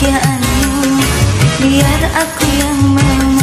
kebahagiaanmu. Biar aku yang mau